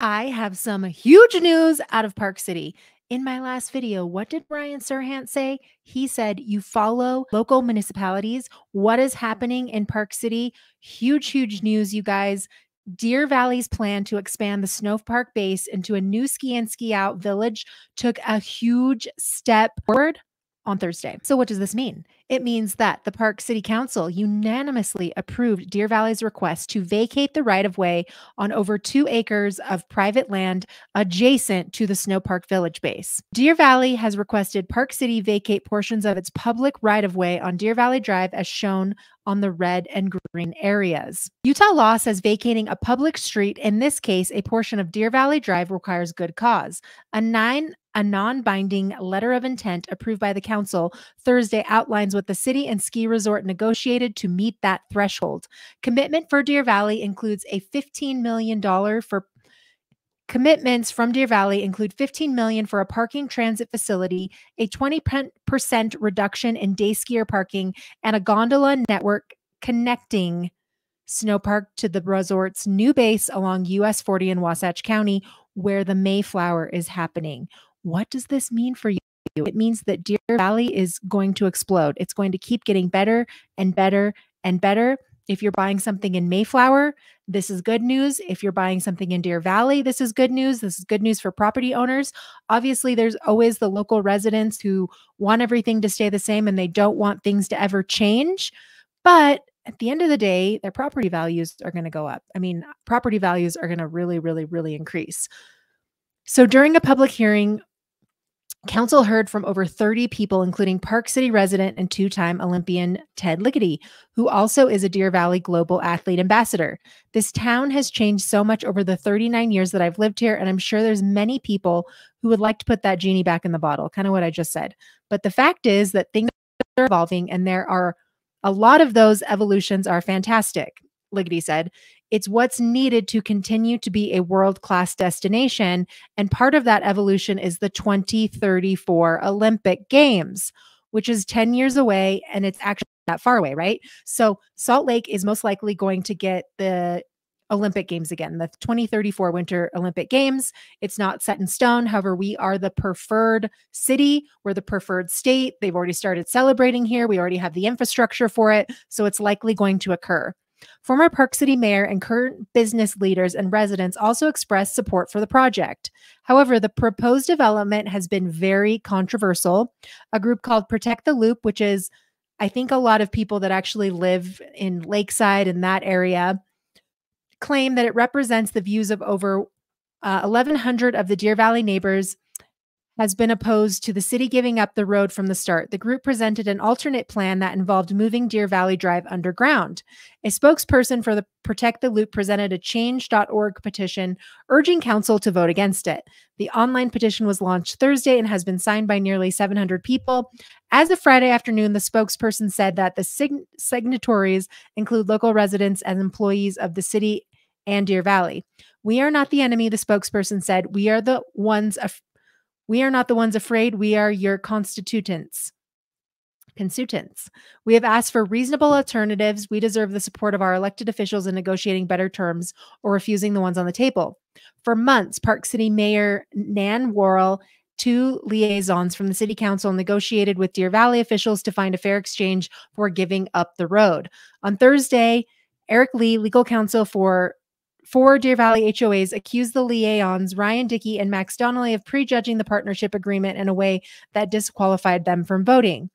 I have some huge news out of Park City. In my last video, what did Ryan Serhant say? He said, You follow local municipalities. What is happening in Park City? Huge, huge news, you guys. Deer Valley's plan to expand the Snow Park base into a new ski and ski out village took a huge step forward on Thursday. So, what does this mean? It means that the Park City Council unanimously approved Deer Valley's request to vacate the right of way on over two acres of private land adjacent to the Snow Park Village base. Deer Valley has requested Park City vacate portions of its public right of way on Deer Valley Drive as shown on the red and green areas. Utah law says vacating a public street, in this case, a portion of Deer Valley Drive, requires good cause. A nine a non binding letter of intent approved by the council Thursday outlines what the city and ski resort negotiated to meet that threshold. Commitment for Deer Valley includes a $15 million for Commitments from Deer Valley include 15 million for a parking transit facility, a 20% reduction in day skier parking, and a gondola network connecting Snow Park to the resort's new base along US 40 in Wasatch County, where the Mayflower is happening. What does this mean for you? It means that Deer Valley is going to explode. It's going to keep getting better and better and better. If you're buying something in Mayflower, this is good news. If you're buying something in Deer Valley, this is good news. This is good news for property owners. Obviously, there's always the local residents who want everything to stay the same and they don't want things to ever change. But at the end of the day, their property values are going to go up. I mean, property values are going to really, really, really increase. So during a public hearing Council heard from over 30 people, including Park City resident and two time Olympian Ted Ligety, who also is a Deer Valley Global Athlete Ambassador. This town has changed so much over the 39 years that I've lived here, and I'm sure there's many people who would like to put that genie back in the bottle, kind of what I just said. But the fact is that things are evolving, and there are a lot of those evolutions are fantastic. Ligety said. It's what's needed to continue to be a world class destination. And part of that evolution is the 2034 Olympic Games, which is 10 years away and it's actually that far away, right? So Salt Lake is most likely going to get the Olympic Games again, the 2034 Winter Olympic Games. It's not set in stone. However, we are the preferred city. We're the preferred state. They've already started celebrating here. We already have the infrastructure for it. So it's likely going to occur. Former Park City mayor and current business leaders and residents also expressed support for the project. However, the proposed development has been very controversial. A group called Protect the Loop, which is, I think, a lot of people that actually live in Lakeside in that area, claim that it represents the views of over uh, 1,100 of the Deer Valley neighbors has been opposed to the city giving up the road from the start. The group presented an alternate plan that involved moving Deer Valley Drive underground. A spokesperson for the Protect the Loop presented a change.org petition urging council to vote against it. The online petition was launched Thursday and has been signed by nearly 700 people. As of Friday afternoon, the spokesperson said that the sig- signatories include local residents and employees of the city and Deer Valley. We are not the enemy, the spokesperson said. We are the ones af- we are not the ones afraid. We are your constituents. Consultants. We have asked for reasonable alternatives. We deserve the support of our elected officials in negotiating better terms or refusing the ones on the table. For months, Park City Mayor Nann Worel two liaisons from the city council negotiated with Deer Valley officials to find a fair exchange for giving up the road. On Thursday, Eric Lee, legal counsel for Four Deer Valley HOAs accused the liaisons, Ryan Dickey and Max Doilney, of prejudging the partnership agreement in a way that disqualified them from voting.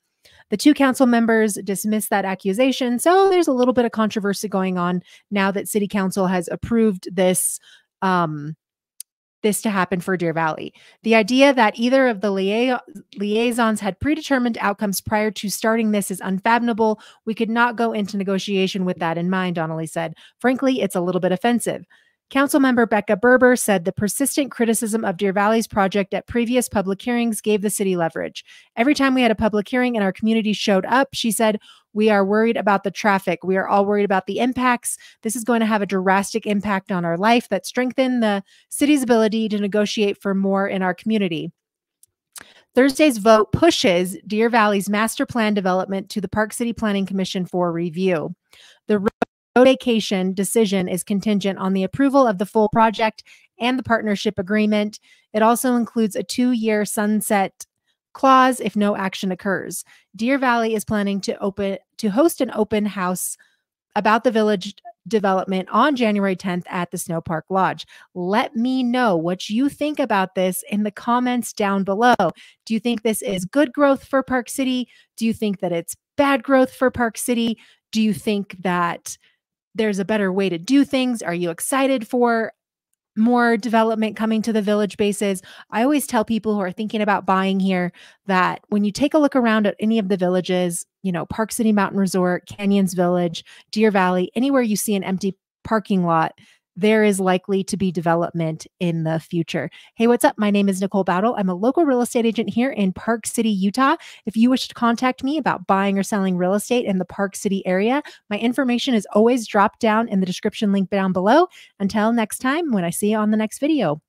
The two council members dismissed that accusation. So there's a little bit of controversy going on now that city council has approved this um, this to happen for Deer Valley. The idea that either of the lia liaisons had predetermined outcomes prior to starting this is unfathomable. We could not go into negotiation with that in mind, Doilney said. Frankly, it's a little bit offensive. Councilmember Becca Gerber said the persistent criticism of Deer Valley's project at previous public hearings gave the city leverage. Every time we had a public hearing and our community showed up, she said, We are worried about the traffic. We are all worried about the impacts. This is going to have a drastic impact on our life that strengthen the city's ability to negotiate for more in our community. Thursday's vote pushes Deer Valley's master plan development to the Park City Planning Commission for review. The vacation decision is contingent on the approval of the full project and the partnership agreement. It also includes a two year sunset clause if no action occurs. Deer Valley is planning to open to host an open house about the village development on January 10th at the Snow Park Lodge. Let me know what you think about this in the comments down below. Do you think this is good growth for Park City? Do you think that it's bad growth for Park City? Do you think that there's a better way to do things? Are you excited for more development coming to the village bases. I always tell people who are thinking about buying here that when you take a look around at any of the villages, you know, Park City Mountain Resort, Canyons Village, Deer Valley, anywhere you see an empty parking lot, there is likely to be development in the future. Hey, what's up? My name is Nicole Bowdle. I'm a local real estate agent here in Park City, Utah. If you wish to contact me about buying or selling real estate in the Park City area, my information is always dropped down in the description link down below. Until next time, when I see you on the next video.